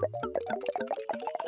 なるほど。